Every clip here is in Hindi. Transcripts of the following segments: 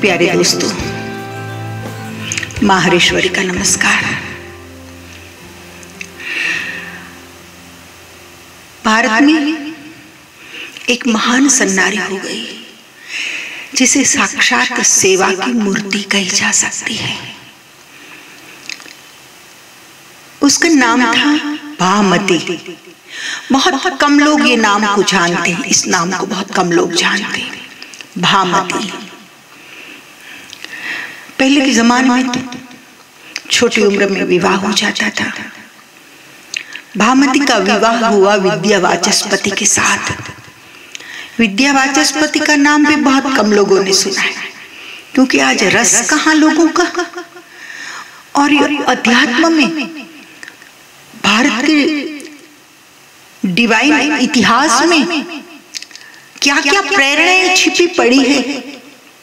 प्यारे दोस्तों माहरेश्वरी का नमस्कार। भारत में एक महान सन्नारी हो गई, जिसे साक्षात सेवा की मूर्ति कही जा सकती है। उसका नाम था भामती। बहुत कम लोग ये नाम को जानते हैं, इस नाम को बहुत कम लोग जानते हैं। भामती। पहले के जमाने में तो छोटी उम्र में विवाह हो जाता था। भामती का विवाह हुआ विद्या वाचस्पति के साथ। विद्या वाचस्पति का नाम भी बहुत कम लोगों ने सुना है। क्योंकि आज रस कहाँ लोगों का? और अध्यात्म में भारत के डिवाइन इतिहास में क्या क्या प्रेरणाएँ छिपी पड़ी है?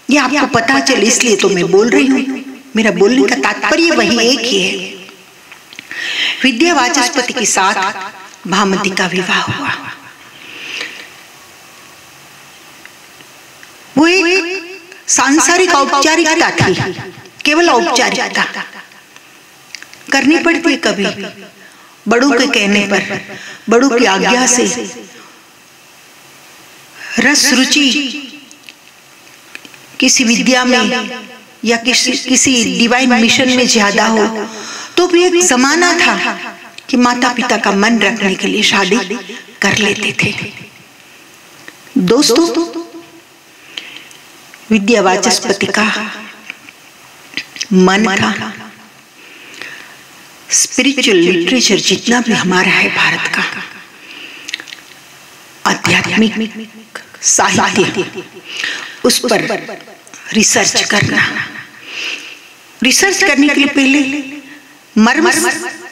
ये आपको पता चले इसलिए तो मैं बोल रही हूँ। मेरा बोलने का तात्पर्य वही एक ही। है विद्या वाचस्पति के साथ भामती का विवाह हुआ। वो एक सांसारिक औपचारिकता थी केवल औपचारिकता। करनी पड़ती है कभी। बड़ों के कहने पर बड़ों की आज्ञा से। रस रुचि किसी विद्या में या किसी किसी डिवाइन मिशन में ज़्यादा हो तो भी एक जमाना था कि माता पिता का मन रखने के लिए शादी कर लेते थे। दोस्तों विद्या वाचस्पति का मन था। स्पिरिचुअल लिटरेचर जितना भी हमारा है भारत का। आध्यात्मिक साहित्य। उस पर रिसर्च करना। रिसर्च करने के लिए पहले मर्म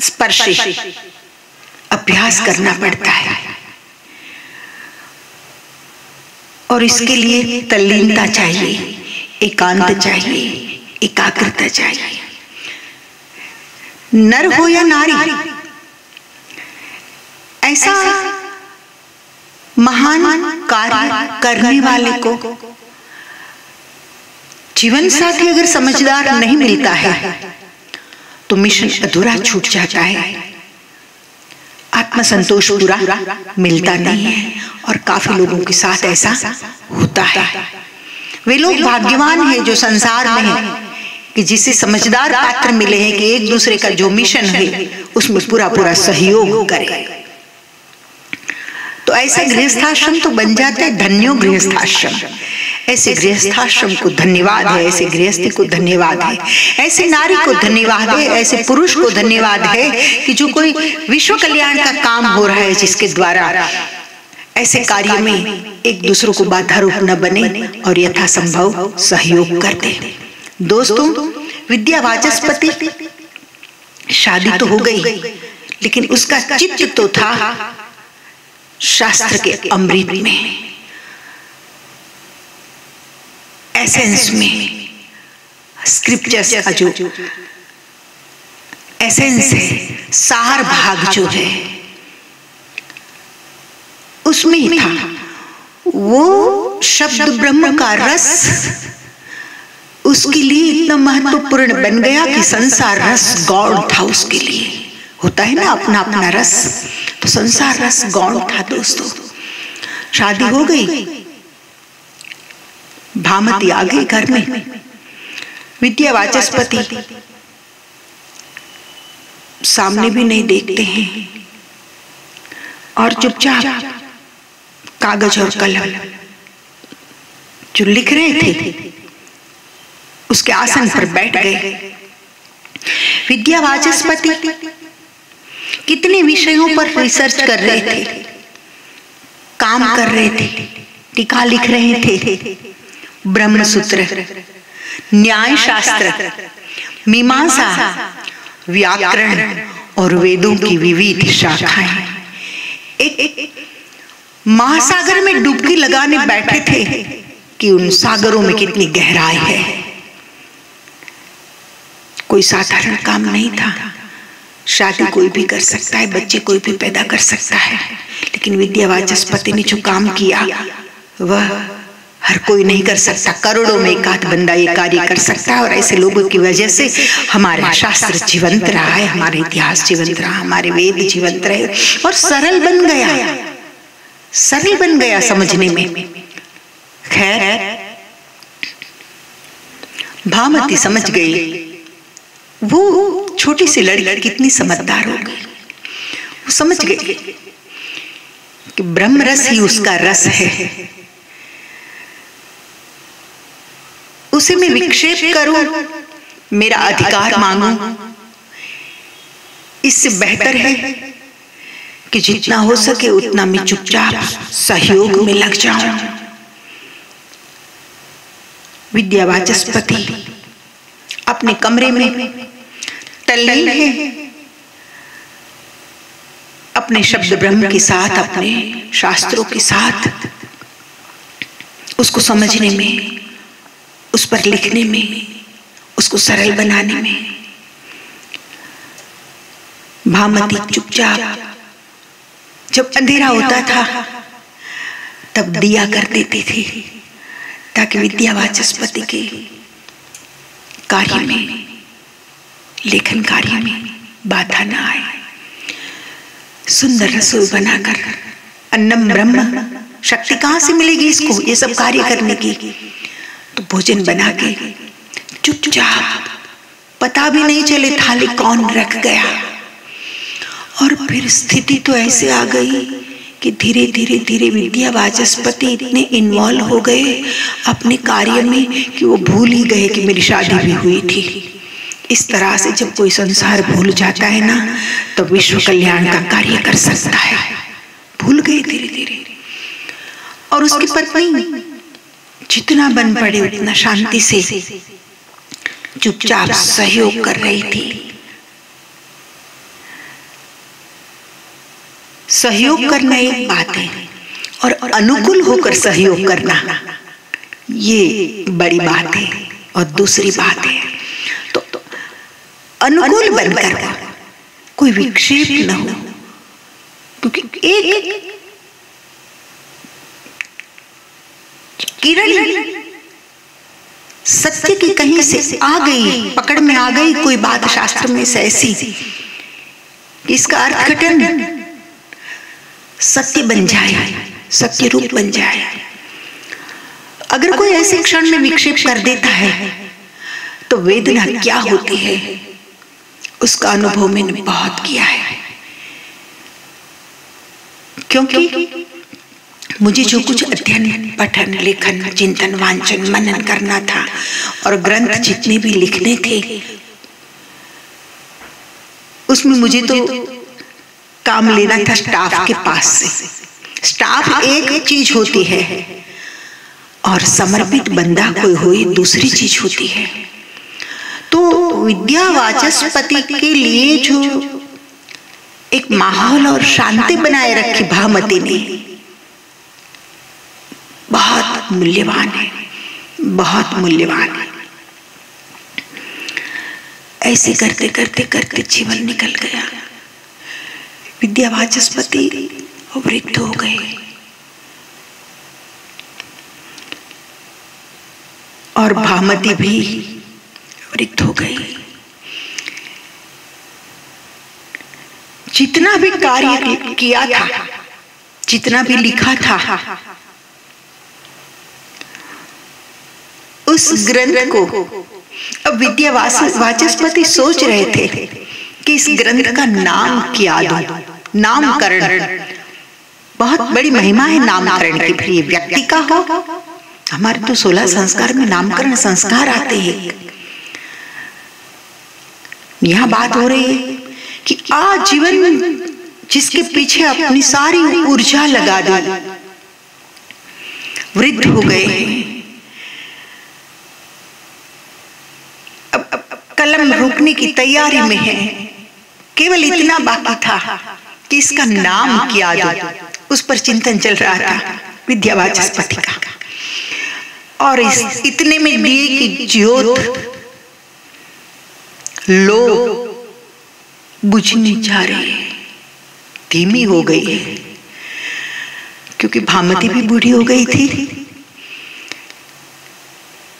स्पर्श अभ्यास करना पड़ता है। और इसके लिए तल्लीनता चाहिए एकांत चाहिए एकाग्रता चाहिए। नर हो या नारी ऐसा महान कार्य करने वाले को जीवन साथी अगर समझदार नहीं मिलता है तो मिशन अधूरा छूट जाता है। आत्मसंतोष पूरा मिलता नहीं है और काफ़ी लोगों के साथ ऐसा होता है। वे लोग भाग्यवान हैं जो संसार में हैं कि जिसे समझदार पात्र मिले हैं कि एक दूसरे का जो मिशन है उसमें पूरा पूरा सहयोग करे। तो ऐसे गृहस्थाश्रम तो बन जाते हैं धन्यो गृहस्थाश्रम। ऐसे गृहस्थाश्रम को धन्यवाद है ऐसे गृहस्थी को धन्यवाद है। ऐसे नारी को धन्यवाद है ऐसे पुरुष को धन्यवाद है कि जो कोई विश्व कल्याण का काम हो रहा है जिसके द्वारा। ऐसे कार्य में एक दूसरों को बाधा रूप न बने और यथासंभव सहयोग कर दे। दोस्तों विद्या वाचस्पति शादी तो हो गई लेकिन उसका चित्त तो था। शास्त्र के अमृत में एसेंस में स्क्रिप्चर्स का जो एसेंस है सार भाग जो है उसमें ही था वो शब्द ब्रह्म का रस उसके लिए इतना महत्वपूर्ण बन गया कि संसार रस गॉड था उसके लिए। होता है ना अपना अपना रस। तो संसार रस गौड़ था दोस्तों। शादी हो गई। भामती आ गई घर में। विद्या वाचस्पति। सामने भी नहीं देखते हैं। और चुपचाप कागज़ और कलम। जो लिख रहे थे, उसके आसन पर बैठ गए। विद्या वाचस्पति कितने विषयों पर रिसर्च कर रहे थे? काम कर रहे थे टीका लिख रहे थे। ब्रह्म सूत्र न्याय शास्त्र मीमांसा व्याकरण और वेदों की विविध शाखाएँ। एक, एक महासागर में डुबकी लगाने बैठे थे कि उन सागरों में कितनी गहराई है। कोई साधारण काम नहीं था। शादी कोई भी कर सकता है बच्चे कोई भी पैदा कर सकता है। लेकिन विद्यावाचस्पति ने जो काम किया वह हर कोई नहीं कर सकता करोड़ों में एक आध बंदा ये कार्य कर सकता है और ऐसे लोगों की वजह से हमारा शास्त्र जीवंत रहा है हमारा इतिहास जीवंत रहा हमारे वेद जीवंत रहे और सरल बन गया। सरल बन गया समझने में। खैर भामती समझ गई। वो छोटी सी लड़की कितनी समझदार हो गई। वो समझ गई कि ब्रह्म रस ही उसका रस है। उसे मैं विक्षेप करूँ मेरा अधिकार मांगू। इससे बेहतर है कि जितना हो सके उतना मैं चुपचाप सहयोग में लग जाऊँ। विद्या वाचस्पति। अपने कमरे में तल्लीन है। अपने शब्द ब्रह्म के साथ अपने शास्त्रों के साथ। उसको समझने में उस पर लिखने में उसको सरल बनाने में। भामती चुपचाप जब अंधेरा होता था तब दिया कर देती थी ताकि विद्या वाचस्पति के कार्य में, लेखन कार्य में बाधा ना आए। सुंदर रसोई बनाकर, अन्नम ब्रह्म, शक्ति कहाँ से मिलेगी इसको, ये सब कार्य करने की? तो भोजन बना के चुपचाप, पता भी नहीं चले थाली कौन रख गया। और फिर स्थिति तो ऐसे आ गई कि धीरे धीरे धीरे विद्या वाचस्पति इतने इन्वॉल्व हो गए अपने कार्य में कि वो भूल ही गए कि मेरी शादी भी हुई थी। इस तरह से जब कोई संसार भूल जाता है ना तो विश्व कल्याण का कार्य कर सकता है। भूल गए धीरे धीरे। और उसकी पत्नी जितना बन पड़े उतना शांति से चुपचाप सहयोग कर रही थी। सहयोग करना एक बात है और अनुकूल होकर सहयोग करना ये बड़ी बात है और दूसरी बात है। तो अनुकूल बनकर कोई विक्षेप न हो। क्योंकि एक किरण सत्य की कहीं से आ गई पकड़ में आ गई कोई बात शास्त्र में से ऐसी। इसका अर्थ घटन सत्य बन जाए सत्य रूप बन जाए। अगर कोई ऐसे क्षण में विक्षेप कर देता है तो वेदना क्या होती है? उसका अनुभव मैंने बहुत किया है। क्योंकि मुझे जो कुछ अध्ययन पठन लेखन चिंतन वांचन मनन करना था और ग्रंथ जितने भी लिखने थे उसमें मुझे तो काम लेना था स्टाफ के पास से। स्टाफ एक चीज़ होती है और समर्पित बंदा कोई हुई दूसरी चीज़ होती है। तो विद्या वाचस्पति के लिए जो एक माहौल और शांति बनाए रखी भामती ने। बहुत मूल्यवान है। बहुत मूल्यवान है। ऐसे करते करते करते जीवन निकल गया। विद्या वाचस्पति वृद्ध हो गए। और भामती भी वृद्ध हो गई जितना भी कार्य किया था जितना भी लिखा था उस ग्रंथ को अब विद्या वाचस्पति सोच रहे थे कि इस ग्रंथ का नाम क्या दो। नामकरण। बहुत बड़ी महिमा है नामकरण की। फिर ये व्यक्ति का हो। हमारे तो सोलह संस्कार में नामकरण संस्कार आते हैं। यहाँ बात हो रही है कि आज जीवन जिसके पीछे अपनी सारी ऊर्जा लगा दी। वृद्ध हो गए। अब कलम रुकने की तैयारी में है। केवल इतना बाकी था। कि इसका नाम क्या दो? उस पर चिंतन चल रहा था, विद्यावाचस्पति का। और इस इतने में दिए की ज्योत लो बुझने जा रही है। धीमी हो गई है। क्योंकि भामती भी बूढ़ी हो गई थी।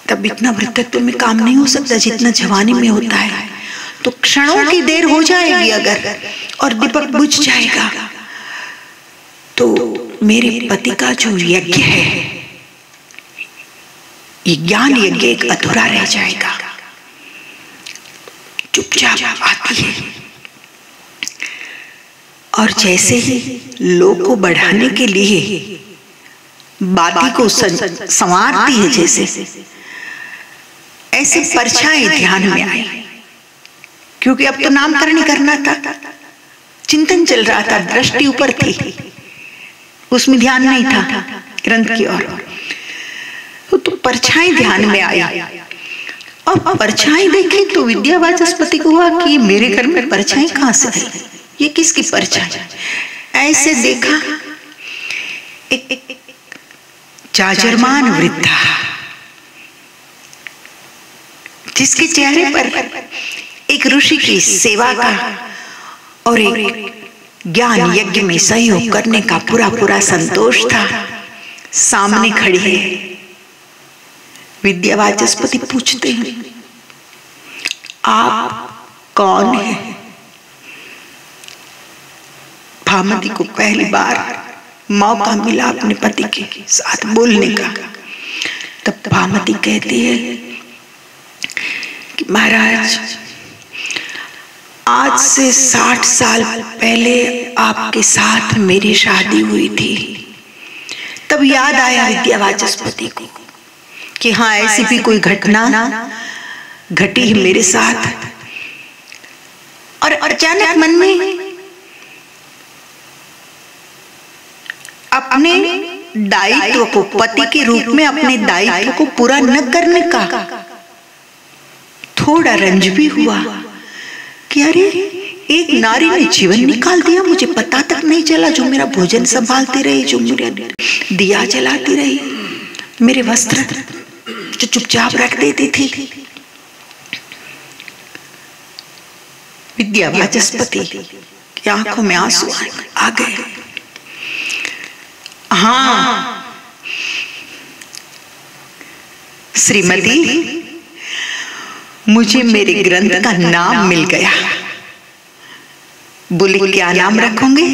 तब इतना वृद्धत्व में काम नहीं हो सकता जितना जवानी में होता है। तो क्षणों की देर हो जाएगी अगर और दीपक बुझ जाएगा। तो मेरे पति का जो यज्ञ है ये ज्ञान यज्ञ एक अधूरा रह जाएगा। चुपचाप आती है। और जैसे ही लोग को बढ़ाने के लिए बाती को संवारती है जैसे। ऐसे परछाएँ ध्यान में आई क्योंकि अब तो नामकरण ही करना था। चिंतन चल रहा था दृष्टि ऊपर थी। उसमें ध्यान नहीं था ग्रंथ की ओर। तो परछाई ध्यान में आई और परछाई देखी तो विद्या वाचस्पति को हुआ कि मेरे घर में परछाई कहाँ से आई? ये किसकी परछाई? ऐसे देखा एक, एक जाजरमान वृद्धा। जिसके चेहरे पर एक ऋषि की सेवा का और एक ज्ञान यज्ञ में सहयोग करने का पूरा पूरा संतोष था। सामने खड़ी है। विद्या वाचस्पति पूछते हैं, आप कौन है? भामती को पहली बार मौका मिला अपने पति के साथ बोलने का। तब भामती कहती है कि, महाराज आज से साठ साल पहले आपके साथ मेरी शादी हुई थी। तब याद आया विद्या वाचस्पति को कि हाँ ऐसी भी कोई घटना घटी है मेरे साथ। और अचानक मन में अपने दायित्व को, पति के रूप में अपने दायित्व को पूरा न करने का थोड़ा रंज भी हुआ। कि अरे एक नारी ने जीवन निकाल दिया मुझे पता तक नहीं चला जो मेरा भोजन संभालती रही जो मेरा दिया जलाती रही मेरे वस्त्र जो चुपचाप रख देती थी। विद्या वाचस्पति की आँखों में आँसू आ गए। हाँ। श्रीमती मुझे मेरे ग्रंथ का नाम मिल गया। बोले क्या नाम रखोगे?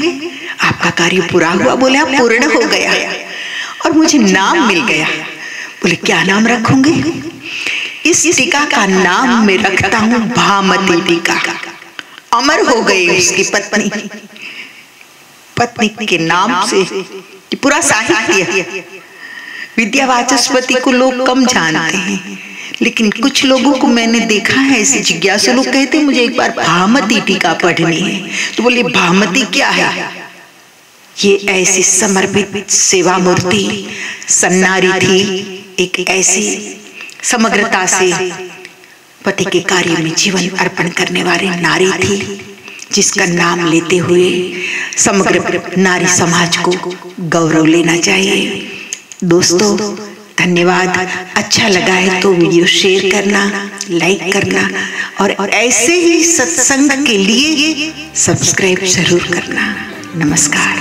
आपका कार्य पूरा हुआ बोले आप पूर्ण हो गया। और मुझे नाम मिल गया। बोले क्या नाम रखोगे? इस टीका का नाम मैं रखता हूँ भामती टीका। अमर हो गई उसकी पत्नी। पत्नी। के नाम से पूरा साहित्य। विद्या वाचस्पति को लोग कम जानते हैं। लेकिन कुछ लोगों को मैंने देखा है, ऐसे जिज्ञासु लोग कहते मुझे एक बार भामती टीका पढ़नी है। तो बोले, भामती क्या है? ये ऐसी समर्पित सेवा मूर्ति सन्नारी थी, एक ऐसी समग्रता से पति के कार्य में जीवन अर्पण करने वाली नारी थी, जिसका नाम लेते हुए समग्र नारी समाज को गौरव लेना चाहिए। दोस्तों धन्यवाद। अच्छा लगा है तो वीडियो शेयर करना, लाइक करना और ऐसे ही सत्संग के लिए सब्सक्राइब ज़रूर करना। नमस्कार।